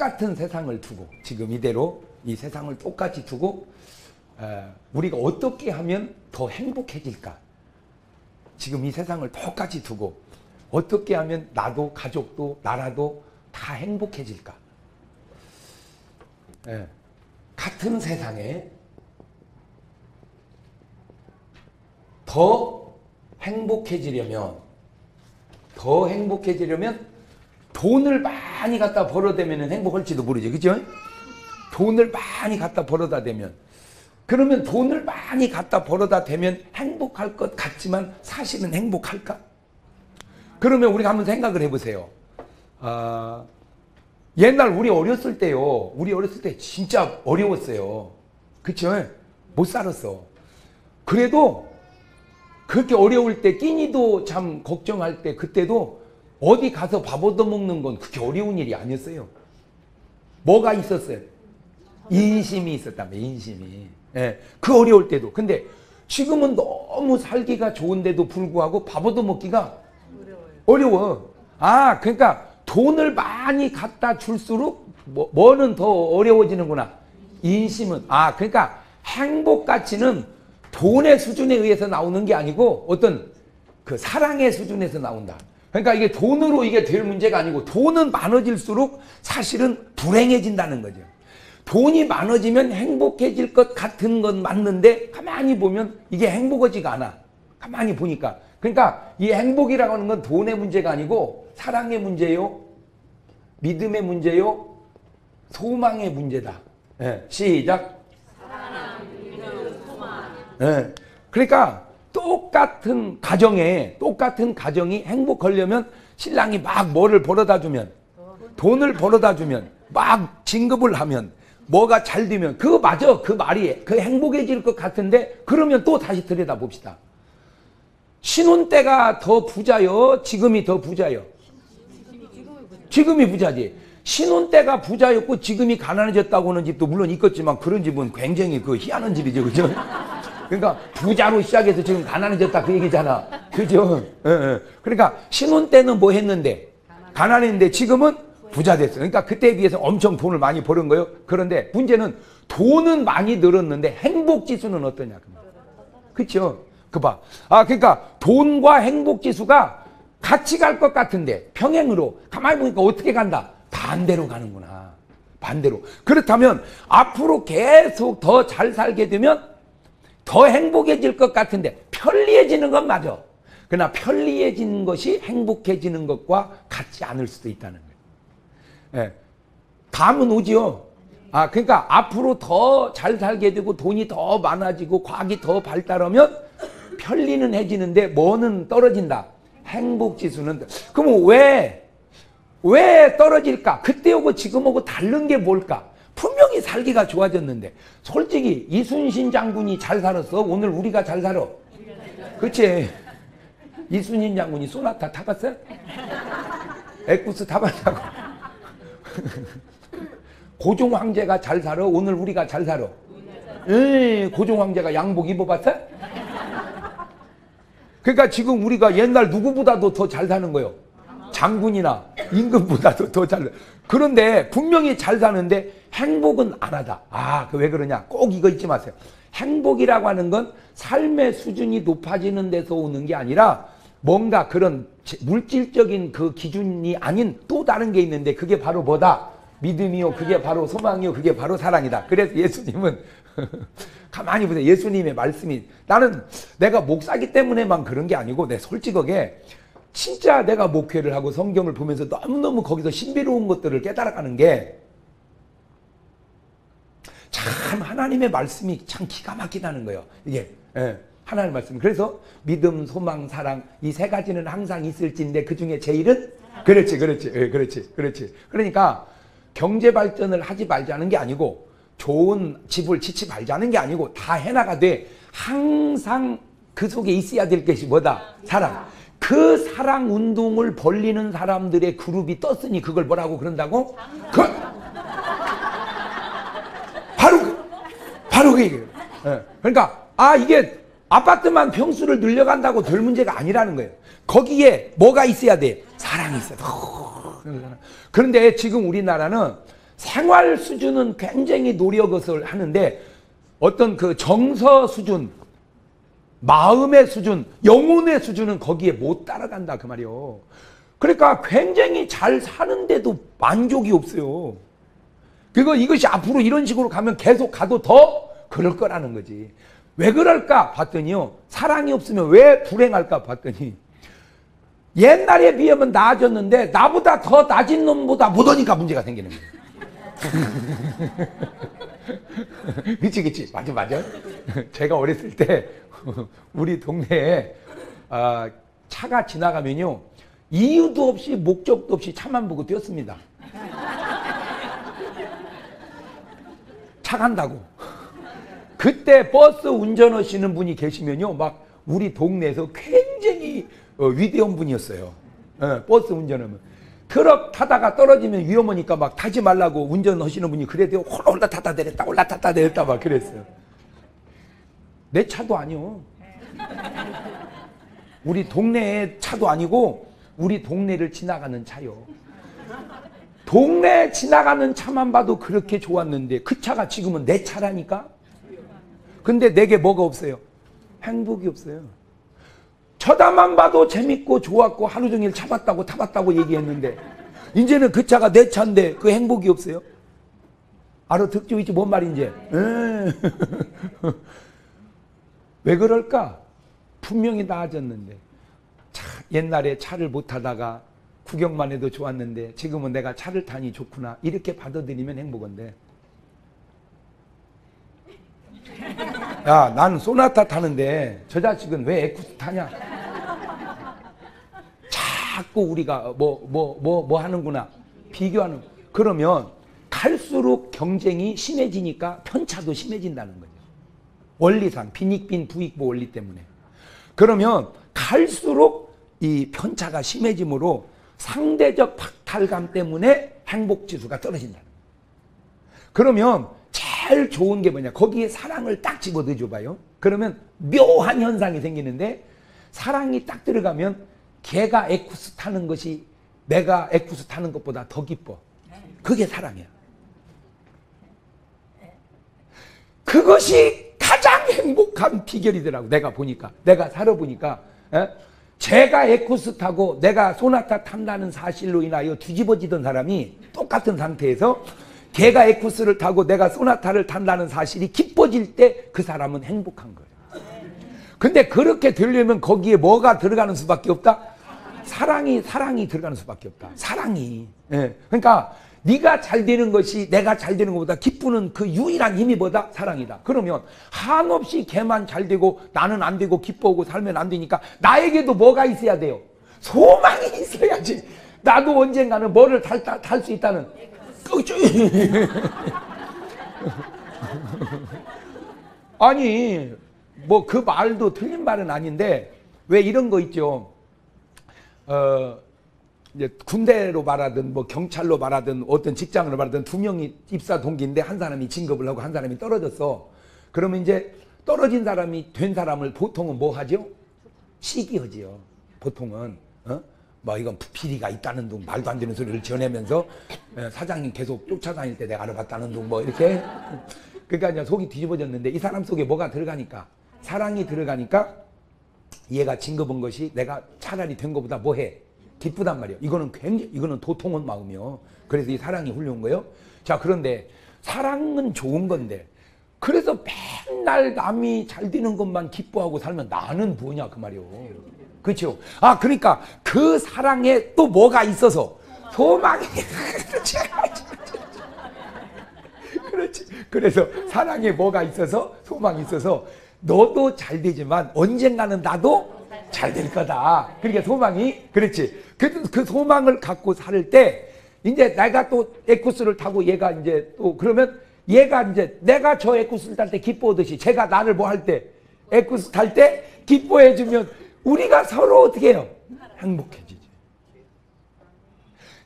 똑같은 세상을 두고 지금 이대로 이 세상을 똑같이 두고 에, 우리가 어떻게 하면 더 행복해질까? 지금 이 세상을 똑같이 두고 어떻게 하면 나도 가족도 나라도 다 행복해질까? 예, 같은 세상에 더 행복해지려면 더 행복해지려면 돈을 많이 갖다 벌어대면 행복할지도 모르지 그죠? 돈을 많이 갖다 벌어다 대면 그러면 돈을 많이 갖다 벌어다 대면 행복할 것 같지만 사실은 행복할까? 그러면 우리가 한번 생각을 해보세요. 아, 옛날 우리 어렸을 때요. 우리 어렸을 때 진짜 어려웠어요. 그쵸? 못 살았어. 그래도 그렇게 어려울 때 끼니도 참 걱정할 때 그때도 어디 가서 밥 얻어먹는 건 그렇게 어려운 일이 아니었어요. 뭐가 있었어요? 인심이 있었다며 인심이. 예, 그 어려울 때도. 근데 지금은 너무 살기가 좋은데도 불구하고 밥 얻어먹기가 어려워. 아, 그러니까 돈을 많이 갖다 줄수록 뭐, 뭐는 더 어려워지는구나. 인심은. 아, 그러니까 행복 가치는 돈의 수준에 의해서 나오는 게 아니고 어떤 그 사랑의 수준에서 나온다. 그러니까 이게 돈으로 이게 될 문제가 아니고 돈은 많아질수록 사실은 불행해진다는 거죠. 돈이 많아지면 행복해질 것 같은 건 맞는데 가만히 보면 이게 행복하지가 않아. 가만히 보니까. 그러니까 이 행복이라고 하는 건 돈의 문제가 아니고 사랑의 문제요. 믿음의 문제요. 소망의 문제다. 예, 시작. 예. 그러니까 똑같은 가정에 똑같은 가정이 행복하려면 신랑이 막 뭐를 벌어다 주면 돈을 벌어다 주면 막 진급을 하면 뭐가 잘 되면 그거 맞아. 그 말이 그 행복해질 것 같은데 그러면 또 다시 들여다 봅시다. 신혼 때가 더 부자요 지금이 더 부자요 지금이 부자지. 신혼 때가 부자였고 지금이 가난해졌다고 하는 집도 물론 있겠지만 그런 집은 굉장히 그 희한한 집이죠. 그죠 그러니까 부자로 시작해서 지금 가난해졌다 그 얘기잖아. 그죠? 예, 예. 그러니까 신혼 때는 뭐 했는데 가난했는데 지금은 부자 됐어. 그러니까 그때에 비해서 엄청 돈을 많이 버는 거예요. 그런데 문제는 돈은 많이 늘었는데 행복 지수는 어떠냐? 그렇죠? 그 봐. 아 그러니까 돈과 행복 지수가 같이 갈 것 같은데 평행으로 가만히 보니까 어떻게 간다? 반대로 가는구나. 반대로. 그렇다면 앞으로 계속 더 잘 살게 되면 더 행복해질 것 같은데 편리해지는 건 맞아. 그러나 편리해지는 것이 행복해지는 것과 같지 않을 수도 있다는 거예요. 예. 다음은 오지요. 아, 그러니까 앞으로 더 잘 살게 되고 돈이 더 많아지고 과학이 더 발달하면 편리는 해지는데 뭐는 떨어진다. 행복 지수는 그러면 왜, 왜 떨어질까? 그때하고 지금하고 다른 게 뭘까? 분명히 살기가 좋아졌는데 솔직히 이순신 장군이 잘 살았어? 오늘 우리가 잘 살아? 그치? 이순신 장군이 소나타 타봤어? 에쿠스 타봤다고? 고종 황제가 잘 살아? 오늘 우리가 잘 살아? 에 고종 황제가 양복 입어봤어? 그러니까 지금 우리가 옛날 누구보다도 더 잘 사는 거예요. 장군이나 임금보다도 더 잘. 그런데 분명히 잘 사는데 행복은 안 하다. 아, 그 왜 그러냐? 꼭 이거 잊지 마세요. 행복이라고 하는 건 삶의 수준이 높아지는 데서 오는 게 아니라 뭔가 그런 물질적인 그 기준이 아닌 또 다른 게 있는데 그게 바로 뭐다? 믿음이요. 그게 바로 소망이요. 그게 바로 사랑이다. 그래서 예수님은 가만히 보세요. 예수님의 말씀이 나는 내가 목사기 때문에만 그런 게 아니고 내 솔직하게 진짜 내가 목회를 하고 성경을 보면서 너무너무 거기서 신비로운 것들을 깨달아가는 게 참 하나님의 말씀이 참 기가 막히다는 거예요. 이게 예, 하나님의 말씀. 그래서 믿음, 소망, 사랑 이 세 가지는 항상 있을진데 그 중에 제일은 그렇지, 그렇지, 예, 그렇지, 그렇지. 그러니까 경제 발전을 하지 말자는 게 아니고 좋은 집을 지치 말자는 게 아니고 다 해나가되 항상 그 속에 있어야 될 것이 뭐다? 사랑. 그 사랑 운동을 벌리는 사람들의 그룹이 떴으니 그걸 뭐라고 그런다고? 그, 바로 그, 바로 그 얘기예요. 예. 그러니까 아 이게 아파트만 평수를 늘려간다고 될 문제가 아니라는 거예요. 거기에 뭐가 있어야 돼? 사랑이 있어야 돼. 그런데 지금 우리나라는 생활 수준은 굉장히 노력을 하는데 어떤 그 정서 수준, 마음의 수준, 영혼의 수준은 거기에 못 따라간다 그 말이요. 그러니까 굉장히 잘 사는데도 만족이 없어요. 그리고 이것이 앞으로 이런 식으로 가면 계속 가도 더 그럴 거라는 거지. 왜 그럴까 봤더니요. 사랑이 없으면 왜 불행할까 봤더니 옛날에 비하면 나아졌는데 나보다 더 낮은 놈보다 못 오니까 문제가 생기는 거예요. 그치 그치 맞아 맞아. 제가 어렸을 때 우리 동네에 아, 차가 지나가면요 이유도 없이 목적도 없이 차만 보고 뛰었습니다. 차 간다고. 그때 버스 운전하시는 분이 계시면요 막 우리 동네에서 굉장히 어, 위대한 분이었어요. 예, 버스 운전하면. 트럭 타다가 떨어지면 위험하니까 막 타지 말라고 운전하시는 분이 그래도 홀라 올라탔다 내렸다 올라탔다 내렸다 막 그랬어요. 내 차도 아니요. 우리 동네의 차도 아니고 우리 동네를 지나가는 차요. 동네 지나가는 차만 봐도 그렇게 좋았는데 그 차가 지금은 내 차라니까? 근데 내게 뭐가 없어요? 행복이 없어요. 쳐다만 봐도 재밌고 좋았고 하루 종일 타봤다고 타봤다고 얘기했는데 이제는 그 차가 내 차인데 그 행복이 없어요. 알아 듣죠? 있지 뭔 말인지. 에. 왜 그럴까? 분명히 나아졌는데 차, 옛날에 차를 못 타다가 구경만 해도 좋았는데 지금은 내가 차를 타니 좋구나 이렇게 받아들이면 행복한데 야 나는 소나타 타는데 저 자식은 왜 에쿠스 타냐? 자꾸 우리가 뭐 뭐 뭐 뭐 하는구나. 비교하는. 그러면 갈수록 경쟁이 심해지니까 편차도 심해진다는 거죠. 원리상 빈익빈 부익부 원리 때문에. 그러면 갈수록 이 편차가 심해지므로 상대적 박탈감 때문에 행복 지수가 떨어진다. 그러면 제일 좋은 게 뭐냐? 거기에 사랑을 딱 집어 넣어 봐요. 그러면 묘한 현상이 생기는데 사랑이 딱 들어가면 걔가 에쿠스 타는 것이 내가 에쿠스 타는 것보다 더 기뻐. 그게 사랑이야. 그것이 가장 행복한 비결이더라고. 내가 보니까. 내가 살아보니까. 에? 제가 에쿠스 타고 내가 소나타 탄다는 사실로 인하여 뒤집어지던 사람이 똑같은 상태에서 걔가 에쿠스를 타고 내가 소나타를 탄다는 사실이 기뻐질 때 그 사람은 행복한 거예요. 근데 그렇게 되려면 거기에 뭐가 들어가는 수밖에 없다? 사랑이 사랑이 들어가는 수밖에 없다. 사랑이. 예. 그러니까 네가 잘 되는 것이 내가 잘 되는 것보다 기쁘는 그 유일한 힘이 뭐다? 사랑이다. 그러면 한없이 걔만 잘 되고 나는 안 되고 기뻐하고 살면 안 되니까 나에게도 뭐가 있어야 돼요? 소망이 있어야지. 나도 언젠가는 뭐를 탈 수 있다는. 아니 뭐 그 말도 틀린 말은 아닌데 왜 이런 거 있죠? 어 이제 군대로 말하든 뭐 경찰로 말하든 어떤 직장으로 말하든 두 명이 입사 동기인데 한 사람이 진급을 하고 한 사람이 떨어졌어. 그러면 이제 떨어진 사람이 된 사람을 보통은 뭐 하죠? 시기하지요. 보통은 어? 뭐 이건 비리가 있다는 둥 말도 안 되는 소리를 전하면서 예, 사장님 계속 쫓아다닐 때 내가 알아봤다는 둥 뭐 이렇게 그러니까 이제 속이 뒤집어졌는데 이 사람 속에 뭐가 들어가니까 사랑이 들어가니까 얘가 진급한 것이 내가 차라리 된 것보다 뭐해 기쁘단 말이에요. 이거는 굉장히 이거는 도통한 마음이요. 그래서 이 사랑이 훌륭한 거예요. 자 그런데 사랑은 좋은 건데 그래서 맨날 남이 잘 되는 것만 기뻐하고 살면 나는 뭐냐 그 말이요. 그렇죠. 아 그러니까 그 사랑에 또 뭐가 있어서 소망이 그렇지. 그렇지. 그래서 사랑에 뭐가 있어서 소망이 있어서 너도 잘 되지만 언젠가는 나도 잘 될 거다. 그러니까 소망이 그렇지. 그, 그 소망을 갖고 살 때 이제 내가 또 에쿠스를 타고 얘가 이제 또 그러면 얘가 이제 내가 저 에쿠스를 탈 때 기뻐하듯이 제가 나를 뭐 할 때 에쿠스 탈 때 기뻐해 주면 우리가 서로 어떻게 해요? 행복해지지.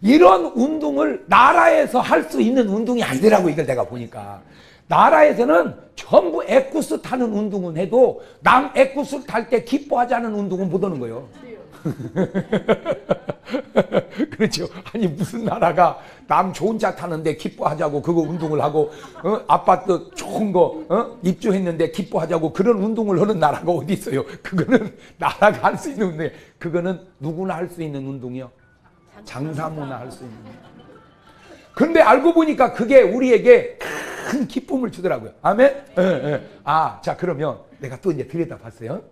이런 운동을 나라에서 할 수 있는 운동이 아니더라고 이걸 내가 보니까. 나라에서는 전부 에쿠스 타는 운동은 해도 남 에쿠스 탈 때 기뻐하지 않은 운동은 못 하는 거예요. 그렇죠. 아니 무슨 나라가 남 좋은 차 타는데 기뻐하자고 그거 운동을 하고 어? 아파트 좋은 거 어? 입주했는데 기뻐하자고 그런 운동을 하는 나라가 어디 있어요? 그거는 나라가 할 수 있는 운동. 그거는 누구나 할 수 있는 운동이요. 장사무나 할 수 있는. 근데 알고 보니까 그게 우리에게 큰 기쁨을 주더라고요. 아멘? 예, 예. 아, 자, 그러면 내가 또 이제 들여다 봤어요.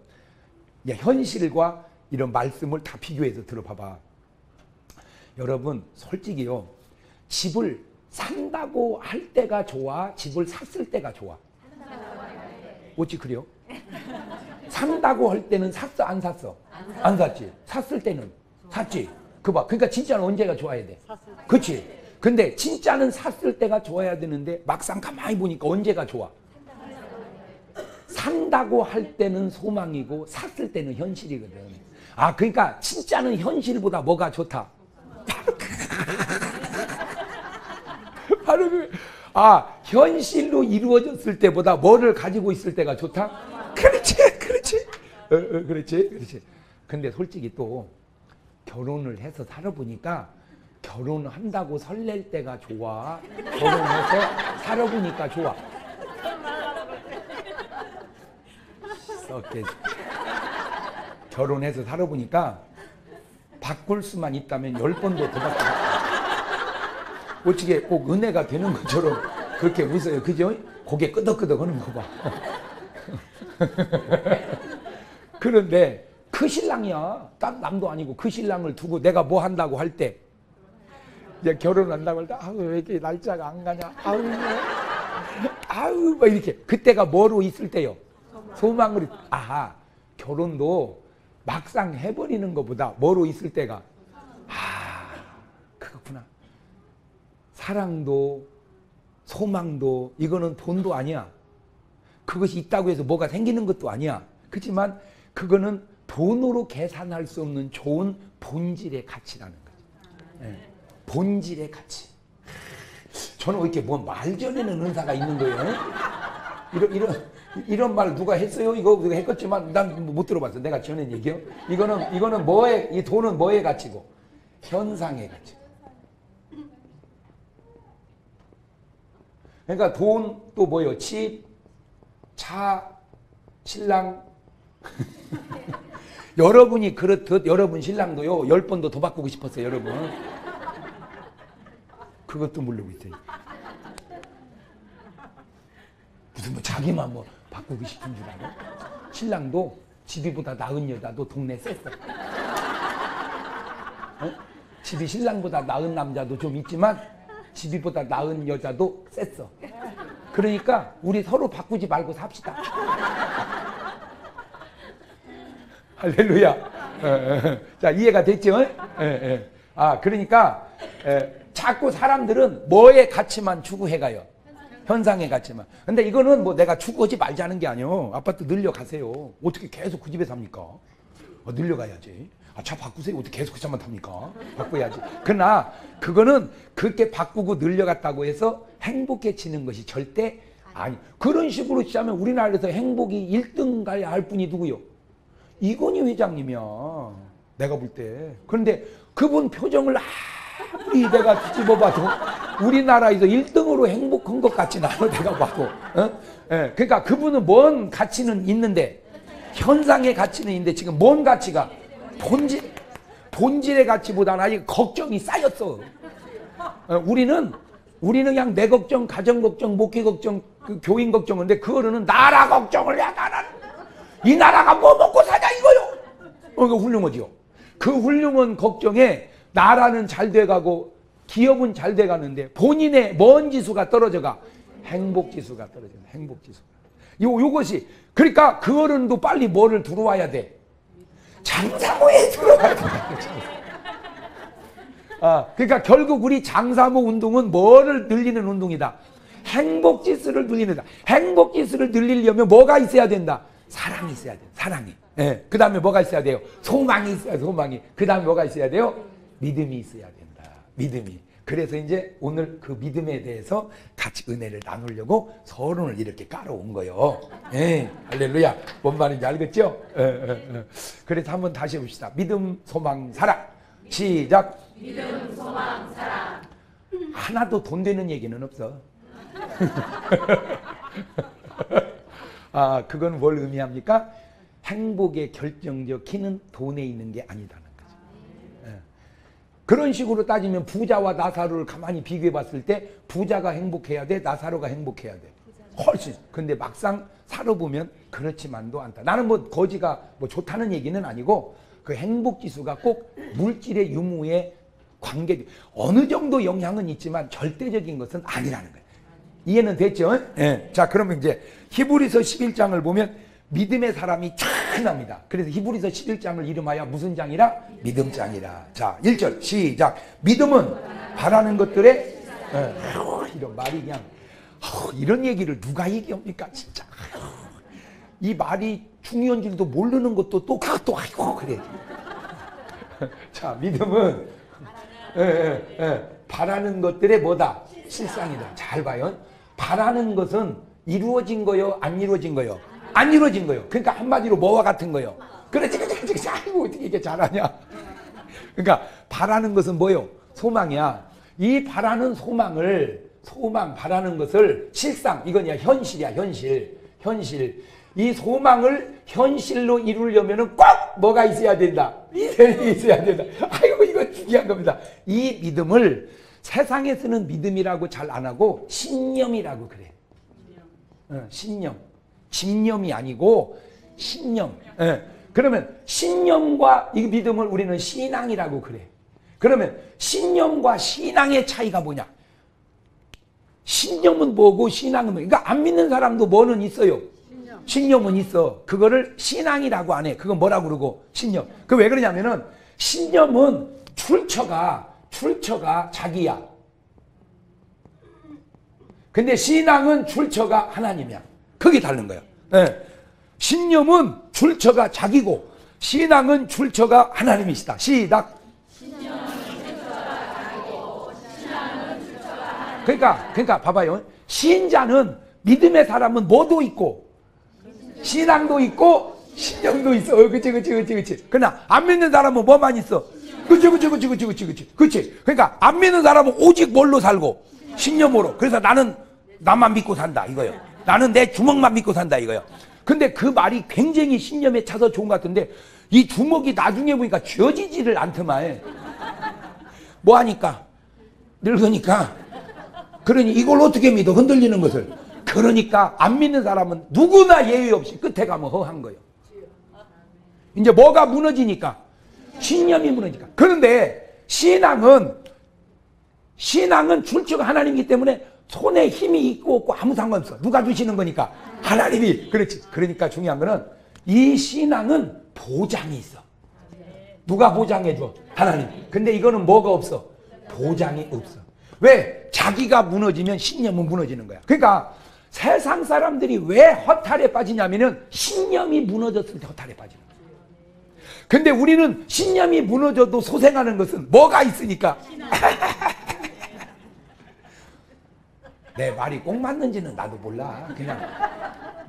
야, 현실과 이런 말씀을 다 비교해서 들어봐봐. 여러분, 솔직히요. 집을 산다고 할 때가 좋아? 집을 샀을 때가 좋아? 어찌 그래요? 산다고 할 때는 샀어, 안 샀어? 안 샀지. 샀을 때는 샀지. 그 봐. 그러니까 진짜는 언제가 좋아야 돼? 그치? 근데 진짜는 샀을 때가 좋아야 되는데 막상 가만히 보니까 언제가 좋아? 산다고 할 때는 소망이고 샀을 때는 현실이거든. 아, 그러니까 진짜는 현실보다 뭐가 좋다? 그, 아, 현실로 이루어졌을 때보다 뭐를 가지고 있을 때가 좋다? 그렇지, 그렇지. 어, 어, 그렇지, 그렇지. 근데 솔직히 또 결혼을 해서 살아보니까 결혼한다고 설렐 때가 좋아. 결혼해서 살아보니까 좋아. 썩게. 결혼해서 살아보니까 바꿀 수만 있다면 열 번도 더 바꿔. 어떻게 꼭 은혜가 되는 것처럼 그렇게 웃어요. 그죠? 고개 끄덕끄덕 하는 거 봐. 그런데 그 신랑이야. 딴 남도 아니고 그 신랑을 두고 내가 뭐 한다고 할 때, 이제 결혼한다고 할 때, 아우, 왜 이렇게 날짜가 안 가냐? 아우, 아우, 막 이렇게. 그때가 뭐로 있을 때요? 소망으로. 아하, 결혼도 막상 해버리는 것보다 뭐로 있을 때가, 아, 그렇구나. 사랑도, 소망도, 이거는 돈도 아니야. 그것이 있다고 해서 뭐가 생기는 것도 아니야. 그렇지만 그거는 돈으로 계산할 수 없는 좋은 본질의 가치라는 거죠. 예. 본질의 가치. 저는 왜 이렇게 뭐 말전에는 은사가 있는 거예요? 이런, 이런, 이런 말 누가 했어요? 이거 했겠지만 난 못 들어봤어. 내가 전에 얘기요. 이거는, 이거는 뭐의, 이 돈은 뭐의 가치고? 현상의 가치. 그러니까 돈 또 뭐요? 집, 차, 신랑. 여러분이 그렇듯 여러분 신랑도요 열 번도 더 바꾸고 싶었어요 여러분 그것도 모르고 있어요 무슨 뭐 자기만 뭐 바꾸고 싶은 줄 알아 신랑도 집이보다 나은 여자도 동네 셌어 어? 집이 신랑보다 나은 남자도 좀 있지만 집이보다 나은 여자도 셌어 그러니까 우리 서로 바꾸지 말고 삽시다 할렐루야. 에, 에. 자, 이해가 됐죠? 에, 아, 그러니까 자꾸 사람들은 뭐의 가치만 추구해가요? 현상의 가치만. 근데 이거는 뭐 내가 추구하지 말자는 게 아니요. 아파트 늘려가세요. 어떻게 계속 그 집에 삽니까? 어, 늘려가야지. 아, 차 바꾸세요. 어떻게 계속 그 차만 탑니까? 바꿔야지. 그러나 그거는 그렇게 바꾸고 늘려갔다고 해서 행복해지는 것이 절대 아니. 그런 식으로 시작하면 우리나라에서 행복이 1등 가야 할 분이 누구요? 이건희 회장님이야. 내가 볼 때. 그런데 그분 표정을 아무리 내가 뒤집어봐도 우리나라에서 1등으로 행복한 것 같진 않아. 내가 봐도. 어? 예, 그러니까 그분은 뭔 가치는 있는데 현상의 가치는 있는데 지금 뭔 가치가 본질 본질의 가치보다는 아직 걱정이 쌓였어. 어, 우리는 우리는 그냥 내 걱정, 가정 걱정, 목회 걱정, 그 교인 걱정인데 그거는 나라 걱정을 해 나라. 이 나라가 뭐 먹고 사냐 이거요. 어, 그 훌륭하지요. 그 훌륭한 걱정에 나라는 잘 돼가고 기업은 잘 돼가는데 본인의 뭔 지수가 떨어져가 행복 지수가 떨어져. 행복 지수가. 요 요것이 그러니까 그 어른도 빨리 뭐를 들어와야 돼. 장사모에 돼. 아, 그러니까 결국 우리 장사모 운동은 뭐를 늘리는 운동이다. 행복 지수를 늘리는다. 행복 지수를 늘리려면 뭐가 있어야 된다. 사랑이 있어야 돼요. 사랑이. 예. 그 다음에 뭐가 있어야 돼요? 소망이 있어야. 소망이. 그 다음에 뭐가 있어야 돼요? 믿음이 있어야 된다. 믿음이. 그 그래서 이제 오늘 그 믿음에 대해서 같이 은혜를 나누려고 서론을 이렇게 깔아온 거예요. 예, 할렐루야. 뭔 말인지 알겠죠? 예, 예, 예. 그래서 한번 다시 해봅시다. 믿음, 소망, 사랑. 시작. 믿음, 소망, 사랑. 하나도 돈 되는 얘기는 없어. 아, 그건 뭘 의미합니까? 행복의 결정적 키는 돈에 있는 게. 예. 그런 식으로 따지면 부자와 나사로를 가만히 비교해 봤을 때 부자가 행복해야 돼, 나사로가 행복해야 돼. 훨씬. 근데 막상 살아보면 그렇지만도 않다. 나는 뭐 거지가 뭐 좋다는 얘기는 아니고 그 행복 지수가 꼭 물질의 유무에 관계 어느 정도 영향은 있지만 절대적인 것은 아니라는 거예요. 이해는 됐죠? 예. 자, 그러면 이제 히브리서 11장을 보면 믿음의 사람이 찬합니다. 그래서 히브리서 11장을 이름하여 무슨 장이라? 믿음장이라. 자, 1절 시작. 믿음은 바라는 예. 아유, 이런 말이 그냥 이런 얘기를 누가 얘기합니까? 진짜. 이 말이 중요한 줄도 모르는 것도 또 그것도 아이고 그래. 자, 믿음은 예, 예, 예. 바라는 것들의 뭐다? 실상이다. 잘 봐요. 바라는 것은 이루어진 거요, 안 이루어진 거요? 안 이루어진 거요. 그러니까 한마디로 뭐와 같은 거요? 그렇지, 그렇지, 그렇지. 아이고, 어떻게 이게 잘하냐. 그러니까 바라는 것은 뭐요? 소망이야. 이 바라는 소망을, 소망, 바라는 것을 실상, 이거냐, 현실이야, 현실. 현실. 이 소망을 현실로 이루려면은 꼭 뭐가 있어야 된다. 믿음이 있어야 된다. 아이고, 이거 중요한 겁니다. 이 믿음을 세상에서는 믿음이라고 잘 안 하고 신념이라고 그래. 어, 신념. 집념이 아니고 신념. 예. 그러면 신념과 이 믿음을 우리는 신앙이라고 그래. 그러면 신념과 신앙의 차이가 뭐냐? 신념은 뭐고 신앙은 뭐? 그러니까 안 믿는 사람도 뭐는 있어요. 신념은 있어. 그거를 신앙이라고 안 해. 그건 뭐라고 그러고 신념. 그 왜 그러냐면은 신념은 출처가 출처가 자기야. 근데 신앙은 출처가 하나님이야. 그게 다른 거야. 예. 신념은 출처가 자기고 신앙은 출처가 하나님이시다. 시작. 그러니까 그러니까 봐봐요. 신자는 믿음의 사람은 뭐도 있고 신앙도 있고 신념도 있어. 어, 그치 그치 그치 그치. 그러나 안 믿는 사람은 뭐만 있어? 그치 그치 그치 그치 그치 그치. 그치. 그러니까 안 믿는 사람은 오직 뭘로 살고 신념으로. 그래서 나는 나만 믿고 산다 이거요. 나는 내 주먹만 믿고 산다 이거요. 근데 그 말이 굉장히 신념에 차서 좋은 것 같은데 이 주먹이 나중에 보니까 쥐어지지를 않더만. 뭐 하니까 늙으니까 그러니 이걸 어떻게 믿어? 흔들리는 것을. 그러니까 안 믿는 사람은 누구나 예외 없이 끝에 가면 허한 거예요. 이제 뭐가 무너지니까? 신념이 무너지니까. 그런데 신앙은 신앙은 출처가 하나님이기 때문에 손에 힘이 있고 없고 아무 상관없어. 누가 주시는 거니까? 하나님이. 그렇지. 그러니까 중요한 거는 이 신앙은 보장이 있어. 누가 보장해 줘? 하나님. 근데 이거는 뭐가 없어? 보장이 없어. 왜? 자기가 무너지면 신념은 무너지는 거야. 그러니까 세상 사람들이 왜 허탈에 빠지냐면은 신념이 무너졌을 때 허탈에 빠지는 거야. 근데 우리는 신념이 무너져도 소생하는 것은 뭐가 있으니까? 내 말이 꼭 맞는지는 나도 몰라. 그냥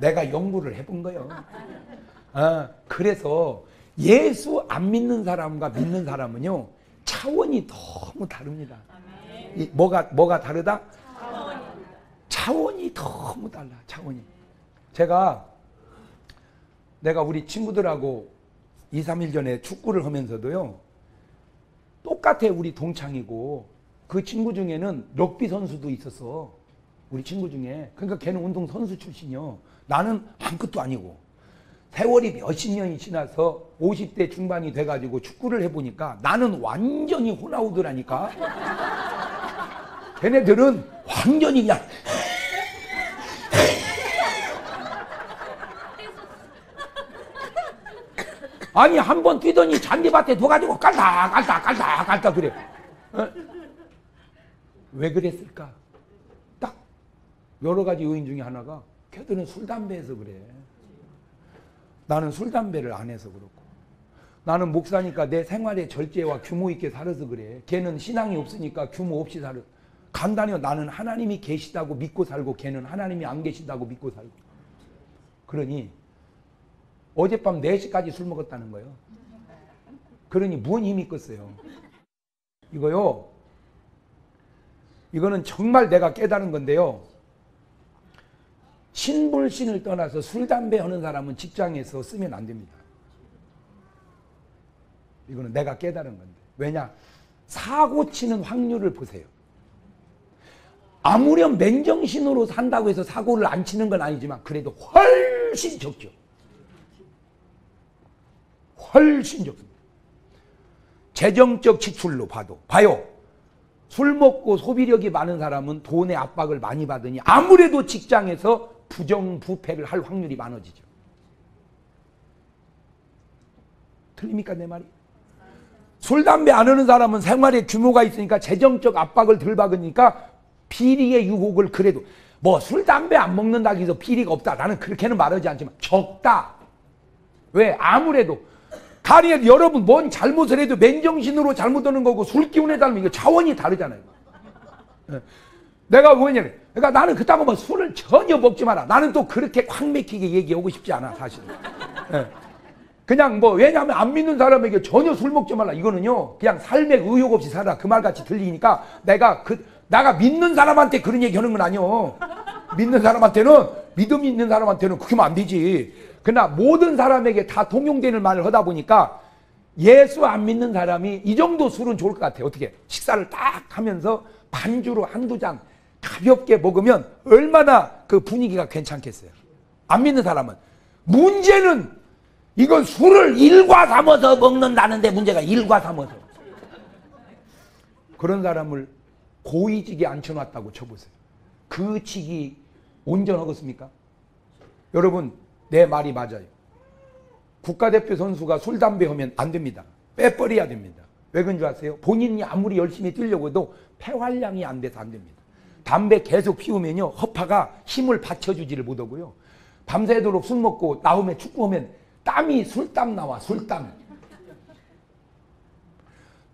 내가 연구를 해본 거예요. 아, 그래서 예수 안 믿는 사람과 믿는 사람은요 차원이 너무 다릅니다. 이, 뭐가 뭐가 다르다? 차원이 너무 달라. 차원이. 제가 내가 우리 친구들하고 2, 3일 전에 축구를 하면서도요. 똑같아 우리 동창이고 그 친구 중에는 럭비 선수도 있었어. 우리 친구 중에. 그러니까 걔는 운동 선수 출신이요. 나는 아무것도 아니고. 세월이 몇십 년이 지나서 50대 중반이 돼가지고 축구를 해보니까 나는 완전히 호나우드라니까. 걔네들은 완전히 그냥 아니 한 번 뛰더니 잔디밭에 둬가지고 깔다 깔다 깔다 깔다 그래. 어? 왜 그랬을까? 딱 여러 가지 요인 중에 하나가 걔들은 술 담배해서 그래. 나는 술 담배를 안 해서 그렇고. 나는 목사니까 내 생활의 절제와 규모 있게 살아서 그래. 걔는 신앙이 없으니까 규모 없이 살아. 간단해요. 나는 하나님이 계시다고 믿고 살고 걔는 하나님이 안 계신다고 믿고 살고. 그러니 어젯밤 4시까지 술 먹었다는 거예요. 그러니 무슨 힘이 있겠어요. 이거요. 이거는 정말 내가 깨달은 건데요. 신불신을 떠나서 술, 담배 하는 사람은 직장에서 쓰면 안 됩니다. 이거는 내가 깨달은 건데. 왜냐? 사고 치는 확률을 보세요. 아무렴 맨정신으로 산다고 해서 사고를 안 치는 건 아니지만 그래도 훨씬 적죠. 훨씬 적습니다. 재정적 지출로 봐도 봐요. 술 먹고 소비력이 많은 사람은 돈의 압박을 많이 받으니 아무래도 직장에서 부정부패를 할 확률이 많아지죠. 틀립니까 내 말이? 술, 담배 안 하는 사람은 생활에 규모가 있으니까 재정적 압박을 덜 받으니까 비리의 유혹을 그래도 뭐 술, 담배 안 먹는다고 해서 비리가 없다. 나는 그렇게는 말하지 않지만 적다. 왜? 아무래도 다리에 여러분 뭔 잘못을 해도 맨정신으로 잘못하는 거고 술 기운에 따르면 이거 차원이 다르잖아요. 예. 내가 뭐냐 그러니까 나는 그따고 뭐 술을 전혀 먹지 마라. 나는 또 그렇게 콱 맥히게 얘기하고 싶지 않아 사실은. 예. 그냥 뭐 왜냐하면 안 믿는 사람에게 전혀 술 먹지 말라 이거는요 그냥 삶에 의욕 없이 살아 그 말 같이 들리니까 내가 그 나가 믿는 사람한테 그런 얘기 하는 건 아니요 믿는 사람한테는 믿음 있는 사람한테는 그렇게 하면 안 되지 그러나 모든 사람에게 다 통용되는 말을 하다 보니까 예수 안 믿는 사람이 이 정도 술은 좋을 것 같아요 어떻게 식사를 딱 하면서 반주로 한두 잔 가볍게 먹으면 얼마나 그 분위기가 괜찮겠어요 안 믿는 사람은 문제는 이건 술을 일과 삼아서 먹는다는데 문제가 일과 삼아서. 그런 사람을 고위직에 앉혀놨다고 쳐보세요. 그 직이 온전하겠습니까? 여러분, 내 말이 맞아요. 국가대표 선수가 술, 담배 하면 안 됩니다. 빼버려야 됩니다. 왜 그런 줄 아세요? 본인이 아무리 열심히 뛰려고 해도 폐활량이 안 돼서 안 됩니다. 담배 계속 피우면요, 허파가 힘을 받쳐주지를 못하고요. 밤새도록 술 먹고 나오면 축구하면 땀이 술땀 나와 술땀.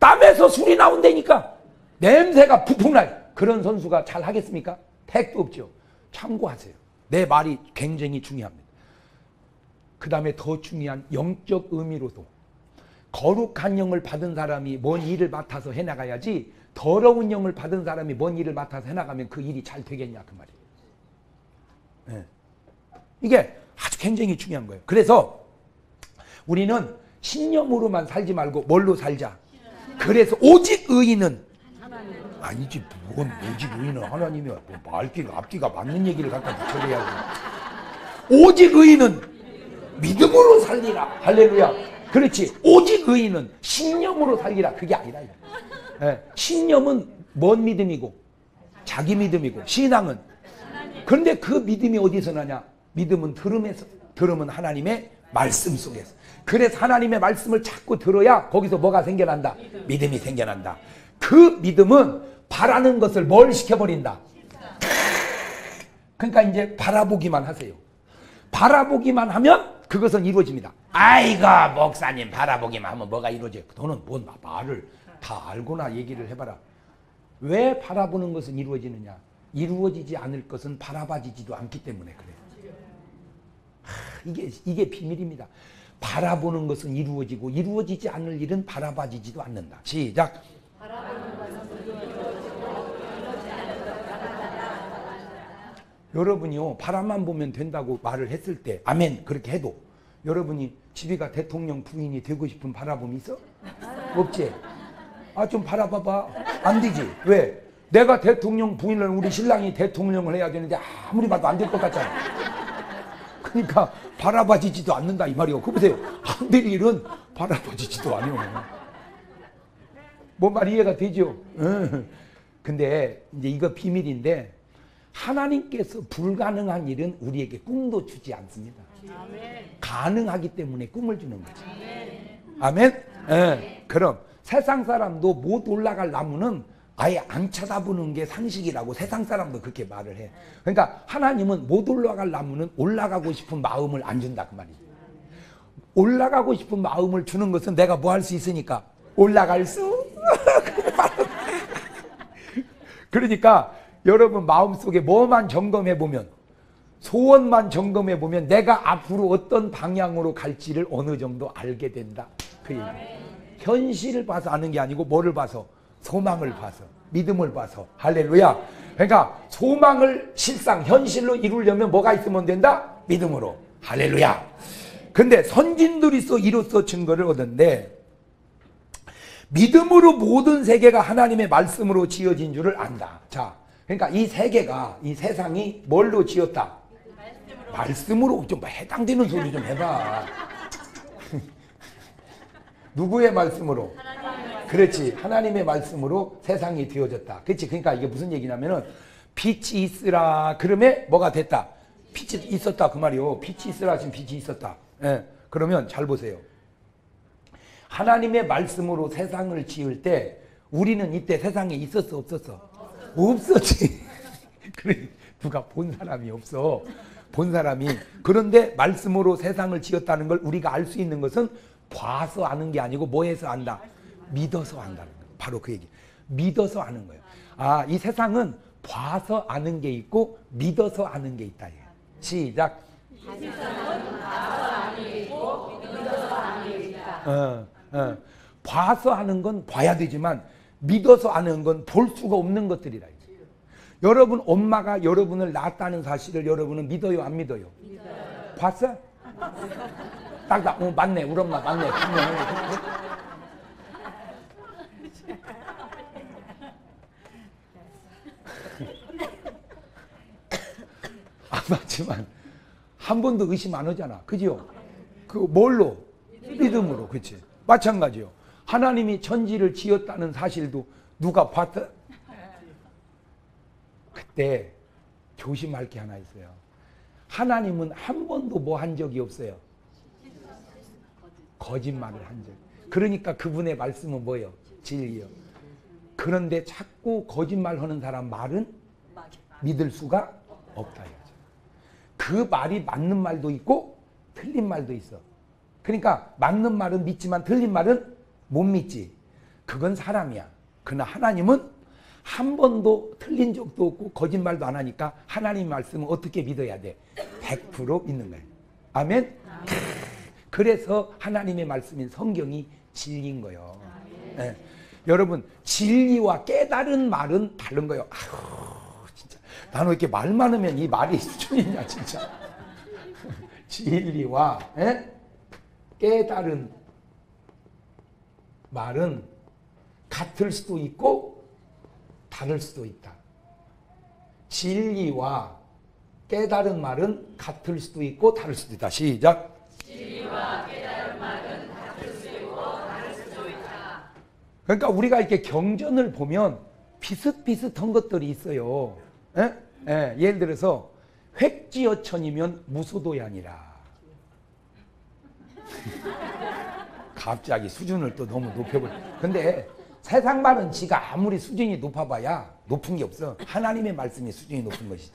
땀에서 술이 나온다니까. 냄새가 부풍 나요. 그런 선수가 잘 하겠습니까? 택도 없죠. 참고하세요. 내 말이 굉장히 중요합니다. 그 다음에 더 중요한 영적 의미로도 거룩한 영을 받은 사람이 뭔 일을 맡아서 해나가야지 더러운 영을 받은 사람이 뭔 일을 맡아서 해나가면 그 일이 잘 되겠냐 그 말이에요 네. 이게 아주 굉장히 중요한 거예요 그래서 우리는 신념으로만 살지 말고 뭘로 살자. 그래서 오직 의인은 아니지 뭔 오직 의인은 하나님이 뭐 말귀가 앞뒤가 맞는 얘기를 갖다 붙여야지. 오직 의인은 믿음으로 살리라. 할렐루야. 그렇지. 오직 의인은 신념으로 살리라. 그게 아니라. 예. 신념은 뭔 믿음이고 자기 믿음이고 신앙은 그런데 그 믿음이 어디서 나냐? 믿음은 들음에서 들음은 하나님의 말씀 속에서. 그래서 하나님의 말씀을 자꾸 들어야 거기서 뭐가 생겨난다? 믿음이 생겨난다. 그 믿음은 바라는 것을 뭘 시켜버린다? 그러니까 이제 바라보기만 하세요. 바라보기만 하면 그것은 이루어집니다. 아이고 목사님 바라보기만 하면 뭐가 이루어져요? 너는 뭔 말을 다 알고나 얘기를 해봐라. 왜 바라보는 것은 이루어지느냐? 이루어지지 않을 것은 바라봐지지도 않기 때문에 그래요. 하, 이게 이게 비밀입니다. 바라보는 것은 이루어지고 이루어지지 않을 일은 바라봐지지도 않는다. 시작. 여러분이요 바라만 보면 된다고 말을 했을 때 아멘 그렇게 해도 여러분이 집이가 대통령 부인이 되고 싶은 바라봄이 있어? 없지? 아 좀 바라봐봐 안 되지 왜? 내가 대통령 부인을 우리 신랑이 대통령을 해야 되는데 아무리 봐도 안 될 것 같잖아 그러니까 바라봐지지도 않는다 이 말이요. 그 보세요. 안될 일은 바라봐지지도 않아요. 뭔말 이해가 되죠? 근데 이제 이거 비밀인데 하나님께서 불가능한 일은 우리에게 꿈도 주지 않습니다. 가능하기 때문에 꿈을 주는 거죠. 아멘? 예. 그럼 세상 사람도 못 올라갈 나무는 아예 안 쳐다보는 게 상식이라고 세상 사람도 그렇게 말을 해. 그러니까 하나님은 못 올라갈 나무는 올라가고 싶은 마음을 안 준다 그 말이죠. 올라가고 싶은 마음을 주는 것은 내가 뭐 할 수 있으니까 올라갈 수. 그러니까 여러분 마음속에 뭐만 점검해 보면 소원만 점검해 보면 내가 앞으로 어떤 방향으로 갈지를 어느 정도 알게 된다. 그 얘기. 현실을 봐서 아는 게 아니고 뭐를 봐서 소망을 봐서 믿음을 봐서 할렐루야. 그러니까 소망을 실상 현실로 이루려면 뭐가 있으면 된다? 믿음으로. 할렐루야. 근데 선진들이서 이로써 증거를 얻었는데 믿음으로 모든 세계가 하나님의 말씀으로 지어진 줄을 안다. 자, 그러니까 이 세계가 이 세상이 뭘로 지었다? 말씀으로 좀 해당되는 소리 좀 해봐. 누구의 말씀으로? 그렇지. 하나님의 말씀으로 세상이 되어졌다. 그렇지. 그러니까 이게 무슨 얘기냐면은 빛이 있으라. 그러면 뭐가 됐다? 빛이 있었다. 그 말이요. 빛이 있으라 하시면 빛이 있었다. 예. 그러면 잘 보세요. 하나님의 말씀으로 세상을 지을 때 우리는 이때 세상에 있었어 없었어? 없었지. 그래 누가 본 사람이 없어. 본 사람이 그런데 말씀으로 세상을 지었다는 걸 우리가 알 수 있는 것은 봐서 아는 게 아니고 뭐 해서 안다? 믿어서 안다는 거예요. 바로 그 얘기. 믿어서 아는 거예요. 아, 이 세상은 봐서 아는 게 있고 믿어서 아는 게 있다. 시작. 어, 어. 봐서 하는 건 봐야 되지만 믿어서 하는 건 볼 수가 없는 것들이라. 여러분 엄마가 여러분을 낳았다는 사실을 여러분은 믿어요, 안 믿어요? 봤어? 딱딱, 어, 맞네, 우리 엄마 맞네. 안 맞지만 한 번도 의심 안 하잖아. 그죠? 그 뭘로? 믿음으로. 그치? 마찬가지요. 하나님이 천지를 지었다는 사실도 누가 봤다? 그때 조심할 게 하나 있어요. 하나님은 한 번도 뭐 한 적이 없어요. 거짓말을 한 적. 그러니까 그분의 말씀은 뭐예요? 진리요. 그런데 자꾸 거짓말하는 사람 말은 믿을 수가 없다. 그 말이 맞는 말도 있고 틀린 말도 있어. 그러니까 맞는 말은 믿지만 틀린 말은 못 믿지. 그건 사람이야. 그러나 하나님은 한 번도 틀린 적도 없고 거짓말도 안 하니까 하나님 말씀은 어떻게 믿어야 돼? 100% 믿는 거예요. 아멘? 그래서 하나님의 말씀인 성경이 진리인 거예요. 예. 여러분 진리와 깨달은 말은 다른 거예요. 아유 진짜 나는 왜 이렇게 말 많으면 이 말이 수준이냐 진짜. 진리와 예? 깨달은 말은 같을 수도 있고 다를 수도 있다. 진리와 깨달은 말은 같을 수도 있고 다를 수도 있다. 시작. 그러니까 우리가 이렇게 경전을 보면 비슷비슷한 것들이 있어요. 예? 예, 예를 들어서 획지어천이면 무소도이 아니라. 갑자기 수준을 또 너무 높여버려. 근데 세상 말은 지가 아무리 수준이 높아봐야 높은 게 없어. 하나님의 말씀이 수준이 높은 것이지.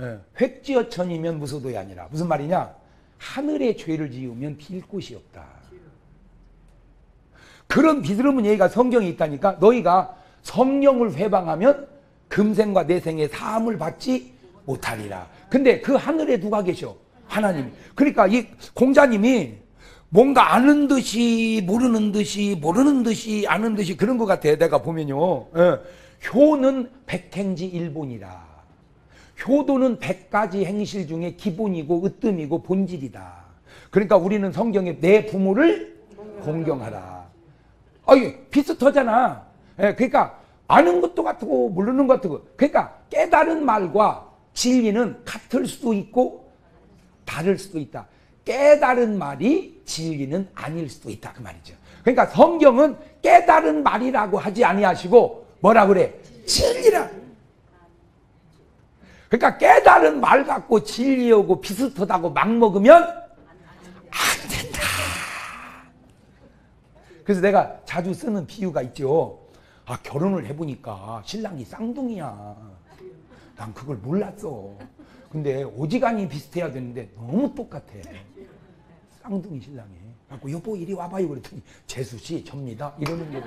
예, 획지어천이면 무소도이 아니라. 무슨 말이냐? 하늘에 죄를 지으면 빌 곳이 없다. 그런 비스러운 얘기가 성경에 있다니까 너희가 성령을 회방하면 금생과 내생의 사함을 받지 못하리라. 근데 그 하늘에 누가 계셔? 하나님. 그러니까 이 공자님이 뭔가 아는 듯이 모르는 듯이 모르는 듯이 아는 듯이 그런 것 같아. 내가 보면요. 예. 효는 백행지 일본이라. 효도는 백 가지 행실 중에 기본이고 으뜸이고 본질이다. 그러니까 우리는 성경에 내 부모를 공경하라. 아니 비슷하잖아. 예, 그러니까 아는 것도 같고 모르는 것도 같고. 그러니까 깨달은 말과 진리는 같을 수도 있고 다를 수도 있다. 깨달은 말이 진리는 아닐 수도 있다 그 말이죠. 그러니까 성경은 깨달은 말이라고 하지 아니하시고 뭐라 그래? 진리라. 그러니까 깨달은 말 갖고 진리하고 비슷하다고 막 먹으면. 그래서 내가 자주 쓰는 비유가 있죠. 아, 결혼을 해보니까 신랑이 쌍둥이야. 난 그걸 몰랐어. 근데 오지간히 비슷해야 되는데 너무 똑같아. 쌍둥이 신랑이. 갖고 여보 이리 와봐요 그랬더니 재수 씨 접니다 이러는 거예요.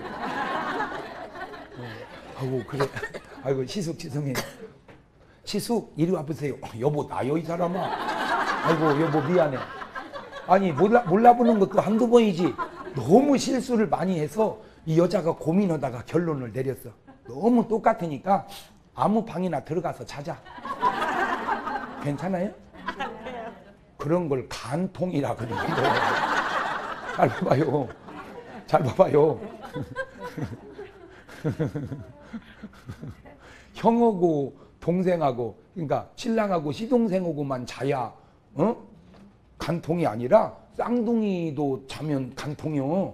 어, 아이고 그래. 아이고 시숙 죄송해요. 시숙 이리 와보세요. 어, 여보 나요 이 사람아. 아이고 여보 미안해. 아니 몰라 몰라보는 것도 한두 번이지. 너무 실수를 많이 해서 이 여자가 고민하다가 결론을 내렸어. 너무 똑같으니까 아무 방이나 들어가서 자자. 괜찮아요? 그런 걸 간통이라 그러는 거예요. 잘 봐봐요. 잘 봐봐요. 형하고 동생하고 그러니까 신랑하고 시동생하고만 자야 어? 간통이 아니라 쌍둥이도 자면 간통이요.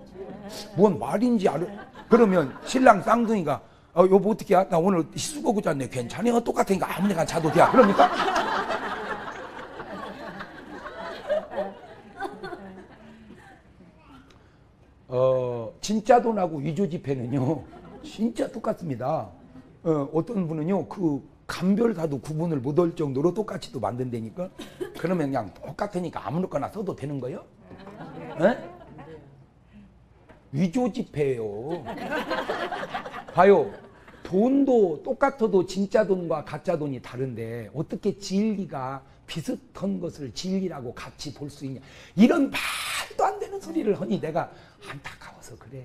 뭔 말인지 알아? 그러면 신랑 쌍둥이가 어, 여보 어떻게 야? 나 오늘 시수거고 잤네. 괜찮아요. 똑같으니까 아무 데나 자도 돼. 그럽니까? 어, 진짜 돈하고 위조 지폐는요, 진짜 똑같습니다. 어, 어떤 분은요, 그 감별사도 구분을 못 할 정도로 똑같이 또 만든다니까? 그러면 그냥 똑같으니까 아무거나 써도 되는 거예요? 에? 위조 지폐예요. 봐요. 돈도 똑같아도 진짜 돈과 가짜 돈이 다른데 어떻게 진리가 비슷한 것을 진리라고 같이 볼 수 있냐. 이런 말도 안 되는 소리를 하니 내가 안타까워서 그래.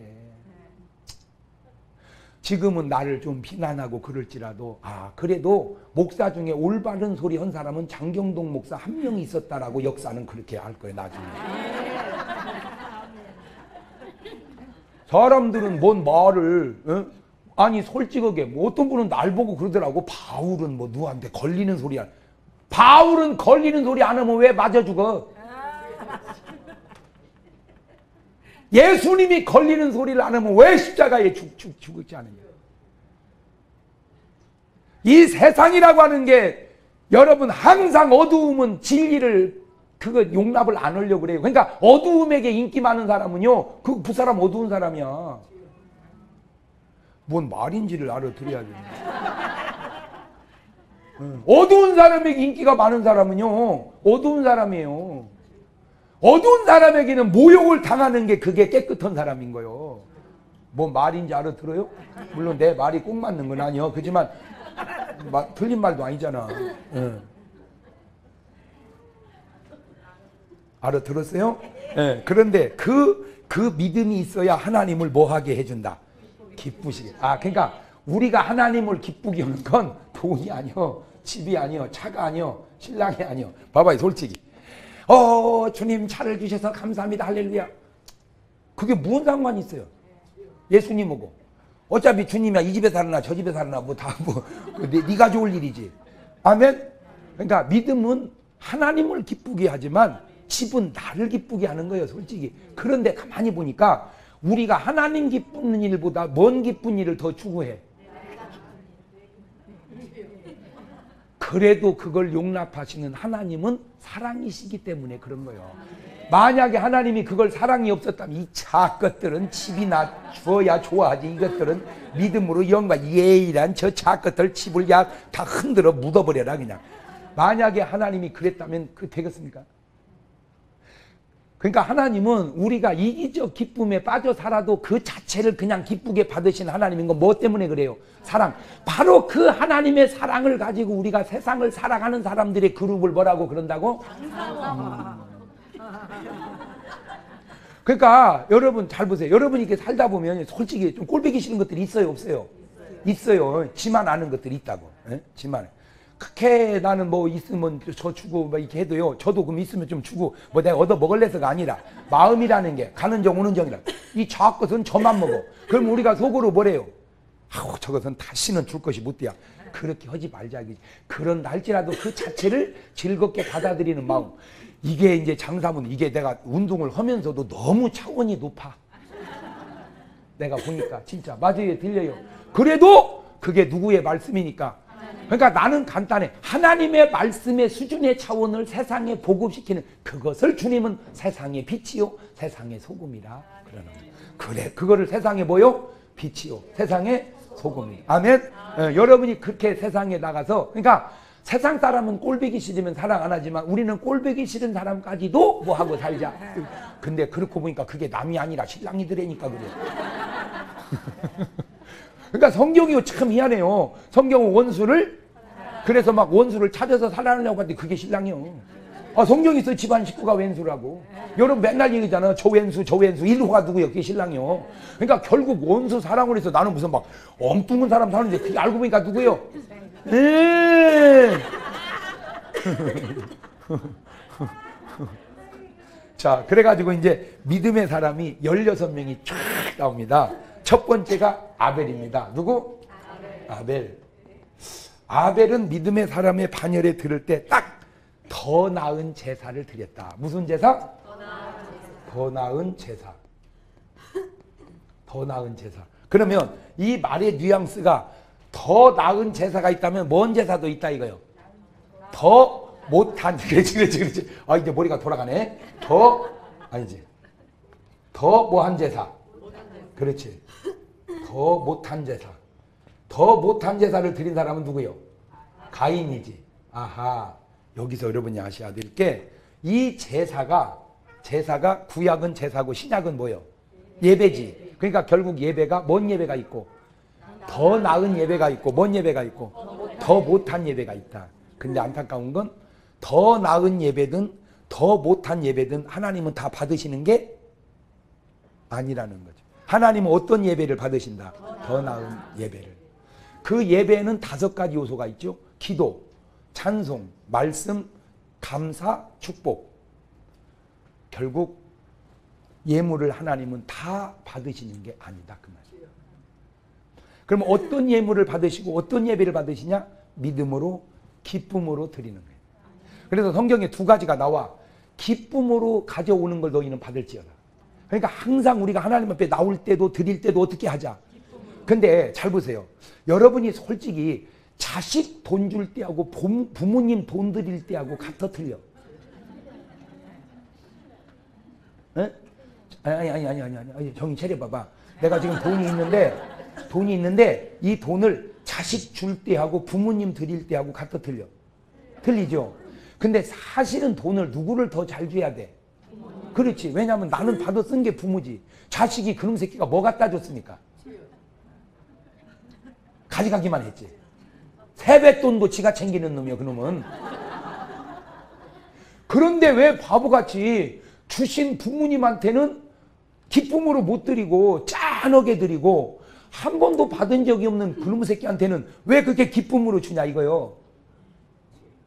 지금은 나를 좀 비난하고 그럴지라도 아 그래도 목사 중에 올바른 소리 한 사람은 장경동 목사 한명 있었다라고 역사는 그렇게 알 거예요 나중에. 사람들은 뭔 말을 어? 아니 솔직하게 뭐 어떤 분은 날 보고 그러더라고 바울은 뭐 누구한테 걸리는 소리야 바울은 걸리는 소리 안 하면 왜 맞아 죽어 예수님이 걸리는 소리를 안 하면 왜 십자가에 죽, 죽, 죽지 않느냐 이 세상이라고 하는 게 여러분 항상 어두움은 진리를 그거 용납을 안 하려고 그래요. 그러니까 어두움에게 인기 많은 사람은요. 그, 그 사람 어두운 사람이야. 뭔 말인지를 알아들어야 돼. 응. 어두운 사람에게 인기가 많은 사람은요. 어두운 사람이에요. 어두운 사람에게는 모욕을 당하는 게 그게 깨끗한 사람인 거예요. 뭔 말인지 알아들어요? 물론 내 말이 꼭 맞는 건 아니요. 그지만 마, 틀린 말도 아니잖아. 응. 알아들었어요? 예, 그런데 그, 그 믿음이 있어야 하나님을 뭐하게 해준다? 기쁘시게. 아, 그러니까 우리가 하나님을 기쁘게 하는 건 돈이 아니요. 집이 아니요. 차가 아니요. 신랑이 아니요. 봐봐요, 솔직히. 어, 주님 차를 주셔서 감사합니다. 할렐루야. 그게 무슨 상관이 있어요? 예수님하고. 어차피 주님이야 이 집에 살나 저 집에 살나 뭐 다뭐 네, 네가 좋을 일이지. 아멘. 그러니까 믿음은 하나님을 기쁘게 하지만 집은 나를 기쁘게 하는 거예요, 솔직히. 그런데 가만히 보니까 우리가 하나님 기쁘는 일보다 먼 기쁜 일을 더 추구해. 그래도 그걸 용납하시는 하나님은 사랑이시기 때문에 그런 거예요. 만약에 하나님이 그걸 사랑이 없었다면 이 작것들은 집이나 주어야 좋아하지 이것들은 믿음으로 영과 예의란 저 작것들 집을 야다 흔들어 묻어버려라 그냥. 만약에 하나님이 그랬다면 그 되겠습니까? 그러니까 하나님은 우리가 이기적 기쁨에 빠져 살아도 그 자체를 그냥 기쁘게 받으신 하나님인 건 뭐 때문에 그래요? 사랑. 바로 그 하나님의 사랑을 가지고 우리가 세상을 사랑하는 사람들의 그룹을 뭐라고 그런다고? 음. 그러니까 여러분 잘 보세요. 여러분이 이렇게 살다 보면 솔직히 좀 꼴배기 싫은 것들이 있어요, 없어요? 있어요. 지만 아는 것들이 있다고. 예? 지만. 그렇게 나는 뭐 있으면 저 주고 뭐 이렇게 해도요. 저도 그럼 있으면 좀 주고 뭐 내가 얻어 먹을래서가 아니라 마음이라는 게 가는 정 오는 정이라. 이 작것은 저만 먹어. 그럼 우리가 속으로 뭐래요? 아우 저것은 다시는 줄 것이 못 돼야. 그렇게 하지 말자. 그런 날지라도 그 자체를 즐겁게 받아들이는 마음. 이게 이제 장사문 이게 내가 운동을 하면서도 너무 차원이 높아. 내가 보니까 진짜 맞아요 들려요. 그래도 그게 누구의 말씀이니까. 그러니까 나는 간단해. 하나님의 말씀의 수준의 차원을 세상에 보급시키는 그것을 주님은 세상의 빛이요 세상의 소금이라 그러는 거예요. 그래 그거를 세상에 뭐요? 빛이요 세상의 소금이. 아멘. 예, 여러분이 그렇게 세상에 나가서 그러니까 세상 사람은 꼴보기 싫으면 사랑 안 하지만 우리는 꼴보기 싫은 사람까지도 뭐 하고 살자. 근데 그렇고 보니까 그게 남이 아니라 신랑이들이니까 그래. 그러니까 성경이 참 미안해요. 성경은 원수를 그래서 막 원수를 찾아서 살아내려고 하는데 그게 신랑이요. 아, 성경이 있어 집안 식구가 왼수라고. 여러분 맨날 얘기잖아. 저 왼수, 저 왼수. 일호가 누구요? 그게 신랑이요. 그러니까 결국 원수 사랑을 해서 나는 무슨 막 엉뚱한 사람 사는데 그게 알고 보니까 누구요? 네. 자, 그래가지고 이제 믿음의 사람이 16명이 쫙 나옵니다. 첫 번째가 아벨입니다. 누구? 아벨. 아벨은 믿음의 사람의 반열에 들을 때 딱 더 나은 제사를 드렸다. 무슨 제사? 더 나은 제사. 더 나은 제사. 그러면 이 말의 뉘앙스가 더 나은 제사가 있다면 뭔 제사도 있다 이거요. 더 못한 그렇지 그렇지 그렇지. 아 이제 머리가 돌아가네. 더 아니지. 더 뭐한 제사. 그렇지. 더 못한 제사. 더 못한 제사를 드린 사람은 누구요? 가인이지. 아하. 여기서 여러분이 아셔야 될 게 이 제사가 제사가 구약은 제사고 신약은 뭐요? 예배지. 그러니까 결국 예배가 뭔 예배가 있고 더 나은 예배가 있고 뭔 예배가 있고 더 못한 예배가 있다. 근데 안타까운 건 더 나은 예배든 더 못한 예배든 하나님은 다 받으시는 게 아니라는 거죠. 하나님은 어떤 예배를 받으신다? 더 나은 예배를. 그 예배에는 다섯 가지 요소가 있죠. 기도, 찬송, 말씀, 감사, 축복. 결국 예물을 하나님은 다 받으시는 게 아니다 그 말이에요. 그럼 어떤 예물을 받으시고 어떤 예배를 받으시냐? 믿음으로 기쁨으로 드리는 거예요. 그래서 성경에 두 가지가 나와 기쁨으로 가져오는 걸 너희는 받을지어다. 그러니까 항상 우리가 하나님 앞에 나올 때도 드릴 때도 어떻게 하자. 근데 잘 보세요. 여러분이 솔직히 자식 돈 줄 때하고 부- 부모님 돈 드릴 때하고 같아 틀려. 에? 아니 아니 아니 아니 아니 정신 차려 봐봐. 내가 지금 돈이 있는데 돈이 있는데 이 돈을 자식 줄 때하고 부모님 드릴 때하고 같아 틀려. 틀리죠. 근데 사실은 돈을 누구를 더 잘 줘야 돼? 그렇지. 왜냐하면 나는 받아 쓴 게 부모지. 자식이 그놈 새끼가 뭐 갖다 줬습니까? 가져가기만 했지. 세뱃돈도 지가 챙기는 놈이야, 그놈은. 그런데 왜 바보같이 주신 부모님한테는 기쁨으로 못 드리고 짠하게 드리고 한 번도 받은 적이 없는 그놈 새끼한테는 왜 그렇게 기쁨으로 주냐 이거요.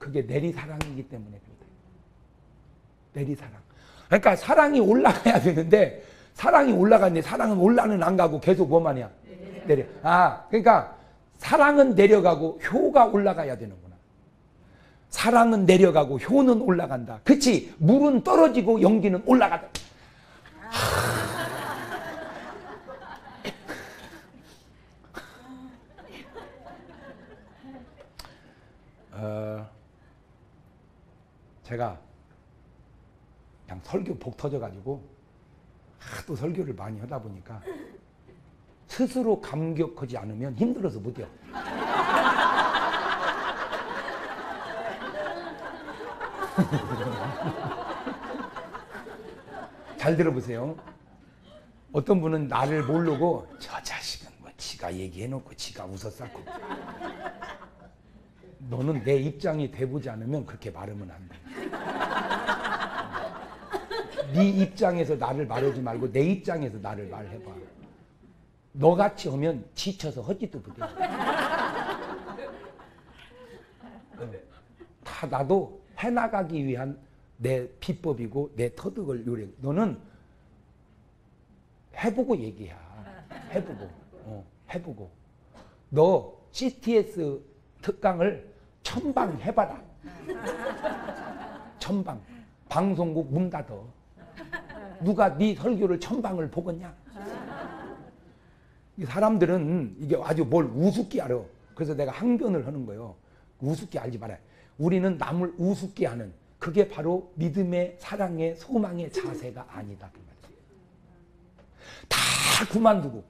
그게 내리사랑이기 때문에 그래. 내리사랑. 그러니까 사랑이 올라가야 되는데 사랑이 올라가는데 사랑은 올라는 안 가고 계속 뭐만 해야? 내려. 아, 그러니까 사랑은 내려가고 효가 올라가야 되는구나. 사랑은 내려가고 효는 올라간다. 그치? 물은 떨어지고 연기는 올라가다. 어, 제가 그냥 설교 복 터져가지고 하도 설교를 많이 하다 보니까 스스로 감격하지 않으면 힘들어서 못해요. 잘 들어보세요. 어떤 분은 나를 모르고 저 자식은 뭐 지가 얘기해놓고 지가 웃었었고 너는 내 입장이 돼보지 않으면 그렇게 말하면 안 돼. 네 입장에서 나를 말하지 말고 내 입장에서 나를 말해봐. 너같이 하면 지쳐서 헛짓도 못해. 어, 다 나도 해나가기 위한 내 비법이고 내 터득을 요령. 너는 해보고 얘기야. 해보고. 어, 해보고. 너 CTS 특강을 천방 해봐라. 천방. 방송국 문 닫어. 누가 네 설교를 천방을 보겠냐? 이 사람들은 이게 아주 뭘 우습게 알아. 그래서 내가 항변을 하는 거예요. 우습게 알지 말아요. 우리는 남을 우습게 하는 그게 바로 믿음의 사랑의 소망의 자세가 아니다. 그. 다 그만두고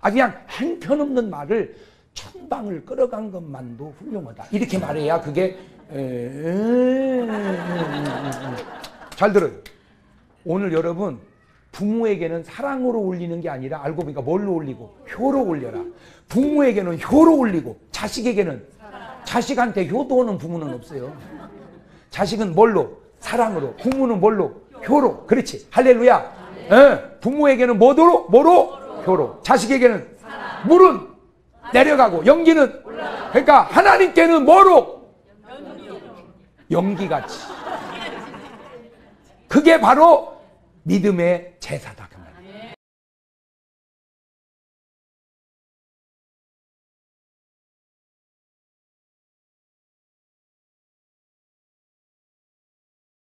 아 그냥 행편없는 말을 천방을 끌어간 것만도 훌륭하다. 이렇게 말해야 그게 에, 에, 잘 들어요. 오늘 여러분 부모에게는 사랑으로 올리는 게 아니라 알고 보니까 뭘로 올리고 효로 올려라. 부모에게는 효로 올리고 자식에게는 자식한테 효도하는 부모는 없어요. 자식은 뭘로? 사랑으로. 부모는 뭘로? 효로. 그렇지. 할렐루야. 예, 부모에게는 뭐로? 뭐로? 효로. 자식에게는 물은 내려가고 연기는 그러니까 하나님께는 뭐로? 연기같이. 그게 바로 믿음의 제사다.